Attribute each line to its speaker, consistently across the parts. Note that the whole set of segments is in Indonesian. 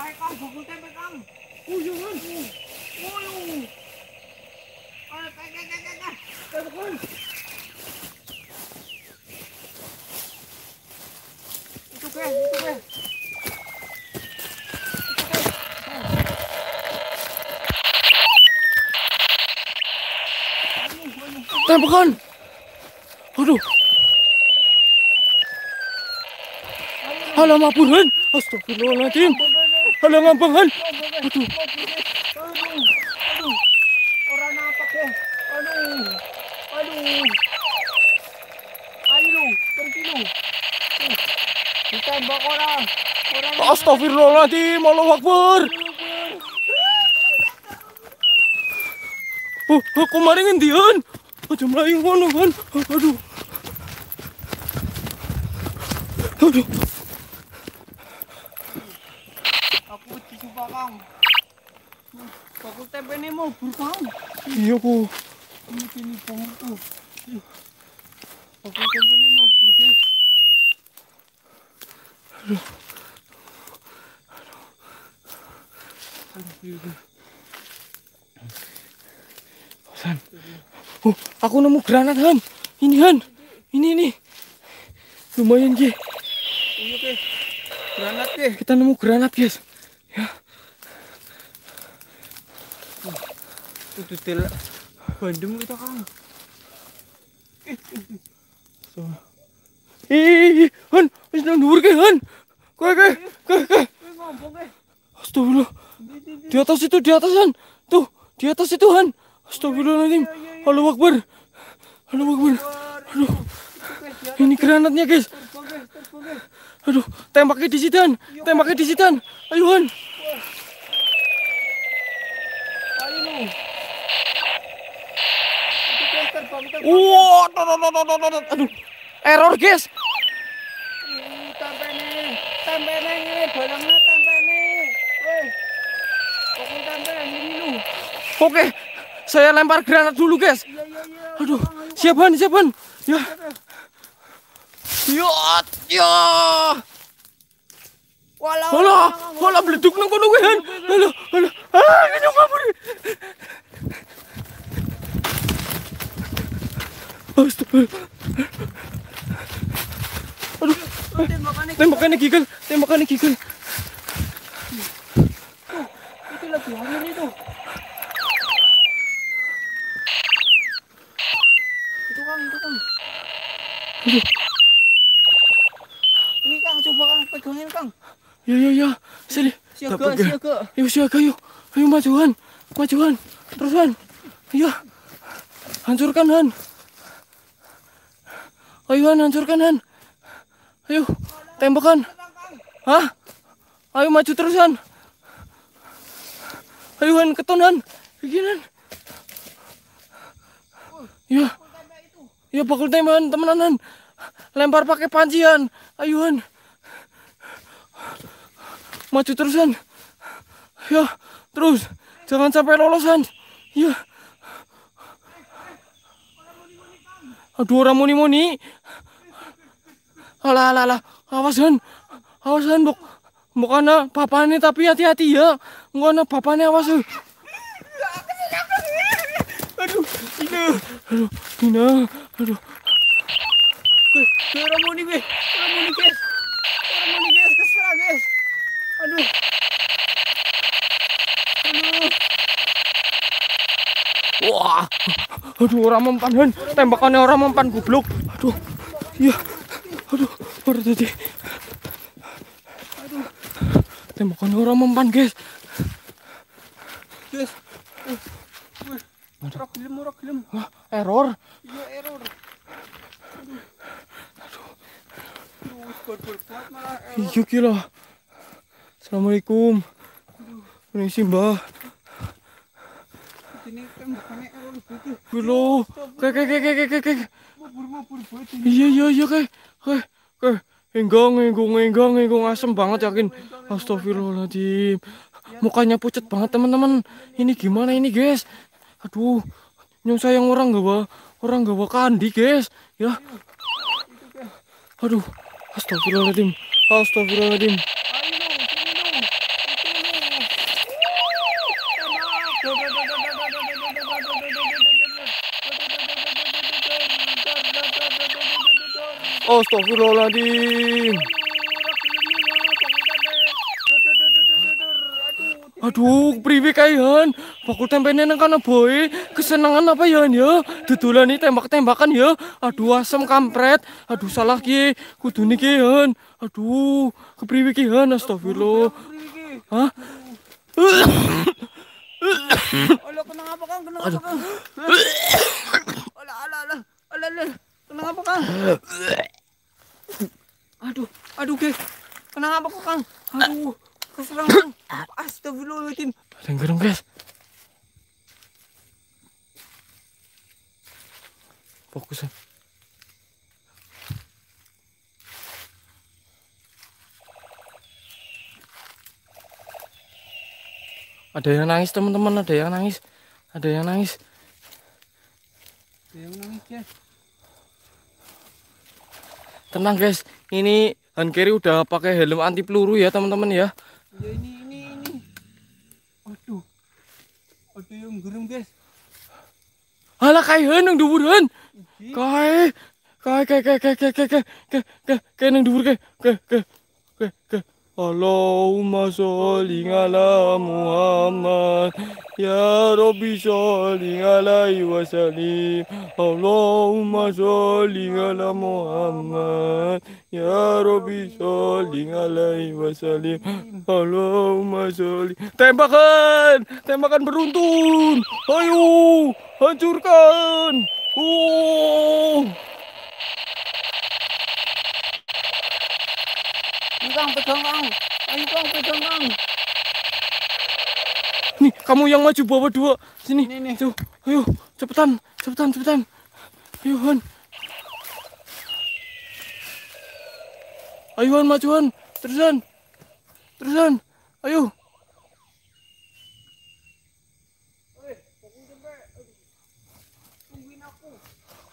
Speaker 1: Hai Kang, bakul tempe Kang. Iya kan. Iya. Ayo, kayak kayak kayak kayak. Kayak bakul. Itu ke, itu ke.
Speaker 2: Tembakan. Aduh. Alah mapuran. Astagfirullahaladzim. Alah ngambangan. Aduh.
Speaker 1: Aduh, aduh, orang apa ke? Aduh, aduh. Ayo lu, pergi lu. Ditembak orang. Orang
Speaker 2: Astagfirullahaladzim. Allahu Akbar. Oh, oh kemarin ngendian. Aja melayu ngono kan. Aduh. Aduh.
Speaker 1: Aku disumpah kang. Bakul tempe ini mau berkang.
Speaker 2: Iya ku.
Speaker 1: Ini kini. Ih, Bakul tempe ini mau berkang.
Speaker 2: San. Oh, aku nemu granat Han. Ini Han. Ini ini. Lumayan Ki.
Speaker 1: Ke. Granat ke.
Speaker 2: Kita nemu granat guys.
Speaker 1: Itu tel. Bandem kita kang.
Speaker 2: So. Ih, Han, wis nang dhuwur ke Han. Kowe ke, ke,
Speaker 1: ngomong ke.
Speaker 2: Astagfirullah.
Speaker 1: Di
Speaker 2: atas itu, di atas Han. Tuh, di atas itu Han. Astagfirullahaladzim. Allahu Akbar. Allahu Akbar. Aduh, ini granatnya guys. Aduh, tembaknya di situ Han. Tembaknya di situ Han. Ayo Han.
Speaker 1: Ayo terbang terbang.
Speaker 2: Wah, tot, tot, tot, tot, tot. aduh. Error guys.
Speaker 1: Ini barangnya tempe nih. Weh, bakul tempe yang ini lu.
Speaker 2: Oke, saya lempar granat dulu guys.
Speaker 1: Iya iya iya.
Speaker 2: Aduh, siap Han, siap Han. Ya. Ya, ya.
Speaker 1: Walau.
Speaker 2: Alah, alah beleduk nang kono kuwi Han. Alah, alah. Ah, ini kabur. Astagfirullah. Aduh,
Speaker 1: Tembakannya
Speaker 2: tembakannya gigil, tembakannya gigil.
Speaker 1: itu lagi hamil itu. Itu kang, itu kang. Ini kang, coba kang pegangin kang.
Speaker 2: Ya, ya, ya. Sini.
Speaker 1: Siaga, siaga.
Speaker 2: Yuk, siaga yuk. Ayo majuan, majuan. Terus Han. Ayo. Hancurkan Han. Ayo Han, hancurkan Han. Ayo, tembakan. Hah? Ayo maju terus Han. Ayo Han, keton Han. Bikin Han. Ya. Ya bakul tembakan temenan Han. Lempar pakai panci Han. Ayo Han. Maju terus Han. Ya, terus. Jangan sampai lolos Han. Ya. Aduh orang muni-muni. Alah, alah, alah. Awas Han. Awas Han, buk. Bukan bapaknya tapi hati-hati ya. Bukan bapaknya awas. eh. Aduh, Ina. Aduh, Ina. Aduh.
Speaker 1: Weh, orang mau nih, weh. Orang mau nih, guys. Orang mau nih, guys. Keserah, guys. Aduh. Aduh.
Speaker 2: Wah. Aduh, orang mempan Han. Tembakannya orang mempan goblok. Aduh. Iya. Aduh, baru tadi.
Speaker 1: Aduh.
Speaker 2: Tembakannya orang mempan, guys.
Speaker 1: Guys. Gelem, ora gelem.
Speaker 2: Wah, error.
Speaker 1: Iya, error. Aduh. Aduh.
Speaker 2: Iya kira. Assalamualaikum. Permisi mbah.
Speaker 1: Ini tembakannya
Speaker 2: Halo. Kayak kayak kayak kayak kayak
Speaker 1: mabur, begitu.
Speaker 2: Iya iya iya kayak kayak kayak. Enggang, enggang, enggang, enggang asem banget yakin. Astagfirullahaladzim. Mukanya pucat banget teman-teman. Ini gimana ini guys? Aduh, nyong sayang orang gak orang gak kandi guys. Ya. Aduh, astagfirullahaladzim. Astagfirullahaladzim. Astagfirullahaladzim. Aduh, priwe kaihan. Bakul tempene nang kana boy. Kesenangan apa ya ya? Dudulan tembak-tembakan ya. Aduh, asem kampret. Aduh, salah ki. Kudu niki han. Aduh, kepriwe ki han astagfirullah. Hah?
Speaker 1: Ala, kenapa apa kang? Kenapa kang? Ala, ala, ala. Ala, ala. Kenapa kang? Aduh, ke. Kenapa kok kang? Aduh, keserangan. Astagfirullahaladzim.
Speaker 2: Ada yang gerem, guys. Fokus. ya. Ada yang nangis teman-teman, ada yang nangis, ada yang nangis.
Speaker 1: Yang nangis ya.
Speaker 2: Tenang guys, ini Han udah pakai helm anti peluru ya teman-teman ya.
Speaker 1: Ya ini, ini, ini. Aduh. Aduh yang gerem guys.
Speaker 2: Alah kai Han yang dhuwur Han. Kai, kai, kai, kai, kai, kai, kai, kai, kai, kai, kai nang dhuwur kai, kai, kai, kai, kai. Allahumma sholli ala Muhammad Ya Rabbi sholli alaihi wasallim Allahumma sholli ala Muhammad Ya Rabbi sholli alaihi wasallim Allahumma sholli Tembakan! Tembakan beruntun! Ayo! Hancurkan! Oh!
Speaker 1: Kang, pegang kang. Ayo kang, pegang kang.
Speaker 2: Nih, kamu yang maju bawa dua. Sini.
Speaker 1: Ini, nih.
Speaker 2: Tuh, ayo, cepetan, cepetan, cepetan. Ayo, Han. Ayo, Han, maju, Han. Terusan. Terusan. Ayo.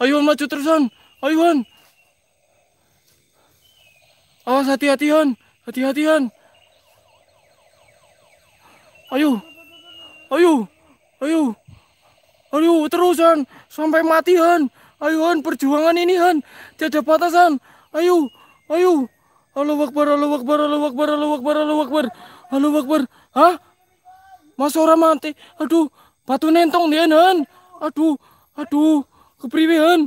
Speaker 2: Ayo, Han, maju terusan. Ayo, Han. Awas hati-hati, Han. Hati-hati, Han. Ayo. Ayo. Ayo. Ayo terusan sampai mati Han. Ayo Han perjuangan ini Han. Tiada batasan. Ayo. Ayo. Allahu Akbar, Allahu Akbar, Allahu Akbar, Allahu Akbar, Allahu Akbar. Allahu Akbar. Hah? Mas ora mati. Aduh, batu nentong dia Han. Aduh, aduh, kepriwe Han?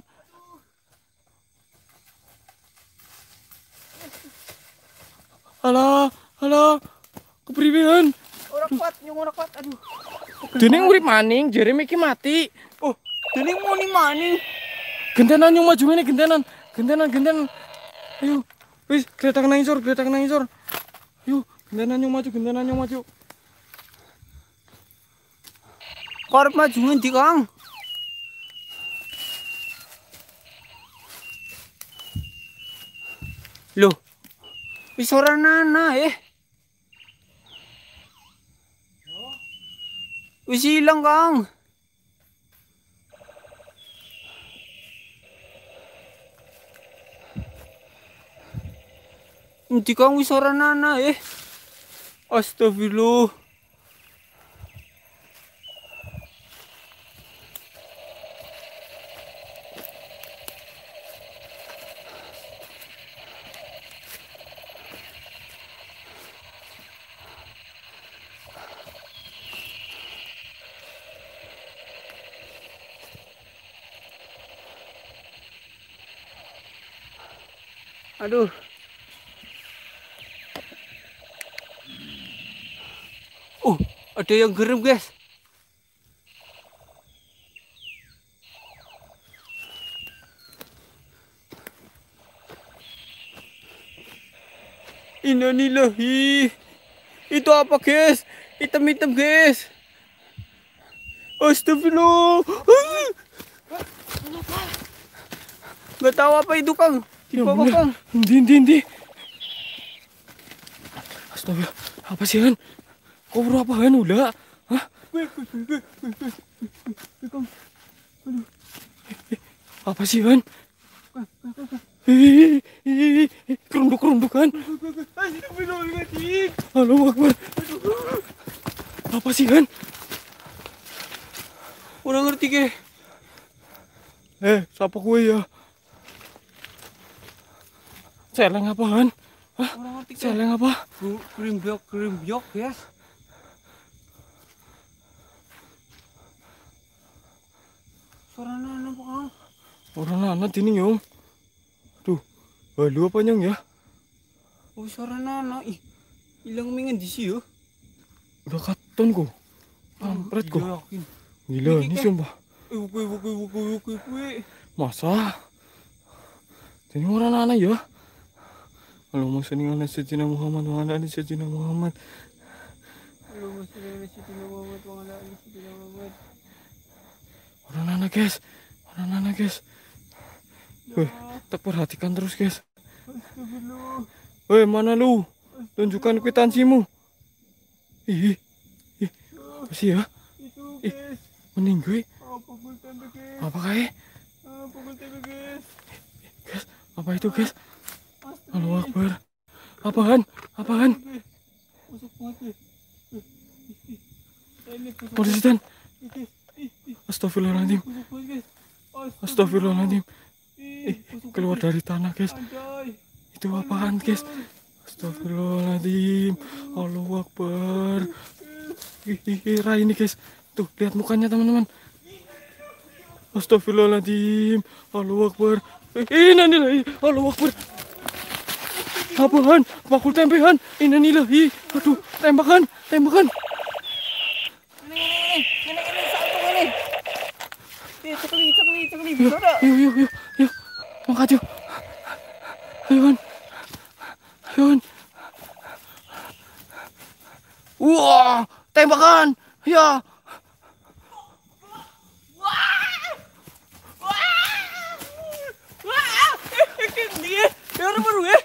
Speaker 2: Alah, alah, kepriwe Han?
Speaker 1: Orang kuat, yang orang kuat. Aduh.
Speaker 2: Dening urip maning, jare iki mati.
Speaker 1: Oh, ini mau nih mani.
Speaker 2: Gentenan yang maju ini gentenan, gentenan, gentenan. Ayo, wis kereta nang isor, kereta nang isor. Ayo, gentenan yang maju, gentenan yang maju.
Speaker 1: Korep maju ngendi kang? Loh, wis ora nana eh. Wis ilang kang. Hindi kang wis ora nana eh. Astagfirullah. Aduh. Oh, ada yang gerem, guys. Innalillahi. Itu apa, guys? Hitam-hitam, guys. Astagfirullah. Ah! Gak tahu apa itu, Kang.
Speaker 2: Ya bener.
Speaker 1: Kang.
Speaker 2: Ndi, ndi, ndi. Astaga, apa sih Han? Kau buru apa Han udah? Hah? Apa sih Han? Kerunduk kerunduk?
Speaker 1: Astagfirullahaladzim.
Speaker 2: Halo Akbar. Apa sih Han?
Speaker 1: Kurang ngerti, ke.
Speaker 2: Eh, siapa gue ya? Celeng apaan?
Speaker 1: Ngerti guys.
Speaker 2: Celeng apa?
Speaker 1: Grimbyok, grimbyok guys. Suara nana apa?
Speaker 2: Orang anak ini nyong. Tuh, balu apa nyong ya?
Speaker 1: Oh suara nana. Ih, hilang mingan di sini ya.
Speaker 2: Udah katon kok. Kampret kok. Gila ini
Speaker 1: kan-
Speaker 2: sumpah.
Speaker 1: Eh, buku, buku, buku, buku, buku.
Speaker 2: Masa? Ini orang anak ya? Allahumma salli ala sayyidina Muhammad wa ala ali sayyidina Muhammad.
Speaker 1: Allahumma sholli ala sayyidina Muhammad wa ala ali sayyidina Muhammad.
Speaker 2: Orang anak guys. Orang anak guys. Wih, tak perhatikan terus guys. Weh, mana lu? Tunjukkan kwitansimu. Ih, ih, apa sih ya? Ih.
Speaker 1: guys.
Speaker 2: Meninggal?
Speaker 1: Apa gultan guys?
Speaker 2: Apa kayak?
Speaker 1: Apa? Guys,
Speaker 2: apa itu guys? Allahu Akbar. Apaan? Apaan?
Speaker 1: Eh,
Speaker 2: Polisi dan. Astagfirullahaladzim. Astagfirullahaladzim.
Speaker 1: Busuk
Speaker 2: keluar dari tanah guys. Itu apaan guys? Astagfirullahaladzim. Allahu Akbar. Rai ini guys. Tuh, lihat mukanya teman-teman. Astagfirullahaladzim. Allahu Akbar. Eh, Innalillahi. Allahu Akbar. Apaan? Pakul tempehan. Innalillahi. Aduh, tembakan, tembakan.
Speaker 1: Ini, ini, ini, ini, salto ini. Ih, cekli, cekli, cekli. Bisa tak?
Speaker 2: Yuk, yuk, yuk, yuk. Mangkat yuk. Ayo, Han. Ayo, Han. Wah, tembakan. Ya.
Speaker 1: Wah! Eh, Dia, dia orang baru ya.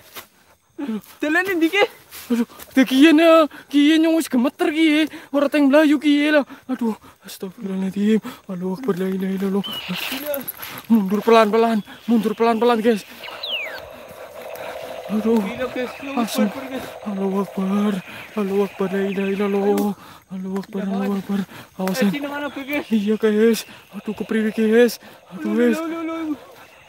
Speaker 1: Jalan ini dikit.
Speaker 2: Aduh, kian ya, kian yang wis gemeter kiye, orang teng Melayu kiye lah. Aduh, astagfirullahaladzim. Allahu akbar la ilaha illallah. Mundur pelan-pelan, mundur pelan-pelan, guys. Aduh, Asem. Allahu akbar. Allahu akbar la ilaha illallah. Allahu akbar, Allahu akbar.
Speaker 1: Eh,
Speaker 2: Awasan. Iya guys, aduh kepriwe guys, aduh guys,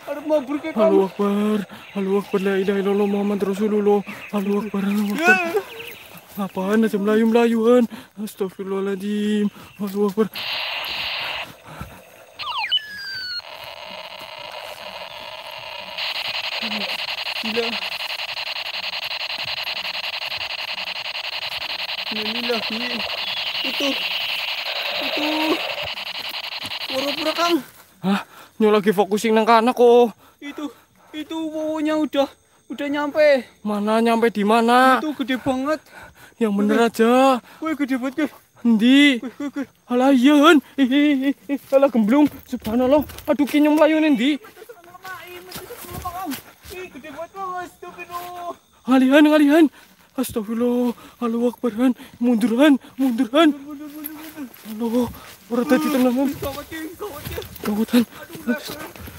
Speaker 1: Mabur ke
Speaker 2: Allahu
Speaker 1: kamu.
Speaker 2: Akbar, Allahu Akbar, la ilaha illallah Muhammad Rasulullah, Allahu Akbar, Allahu Akbar. Apaan aja Melayu-melayuan, Astagfirullahaladzim, Allahu Akbar.
Speaker 1: Gila. Inilah ini. Itu. Itu. Pura-pura kang.
Speaker 2: Hah, nyo lagi fokusin nang kana kok.
Speaker 1: Itu. Itu wowonya udah. Udah nyampe.
Speaker 2: Mana nyampe di mana?
Speaker 1: Itu gede banget.
Speaker 2: Yang bener aja.
Speaker 1: Wih gede banget.
Speaker 2: Endi?
Speaker 1: Wih, wih, wih.
Speaker 2: Alah iya, Han. Ih, ih, ih, ih, Alah gemblung. Subhanallah. Aduh kinyong melayu endi?
Speaker 1: Gede banget guys. Astagfirullah.
Speaker 2: Ngalihan, ngalihan. Astagfirullah. Allahu Akbar, Han. Mundur, Han. Mundur, Han.
Speaker 1: Mundur, mundur, mundur.
Speaker 2: Allah. Ora tadi tenan, Han.
Speaker 1: Gawat ya, gawat ya.
Speaker 2: Gawat, Han.
Speaker 1: Aduh.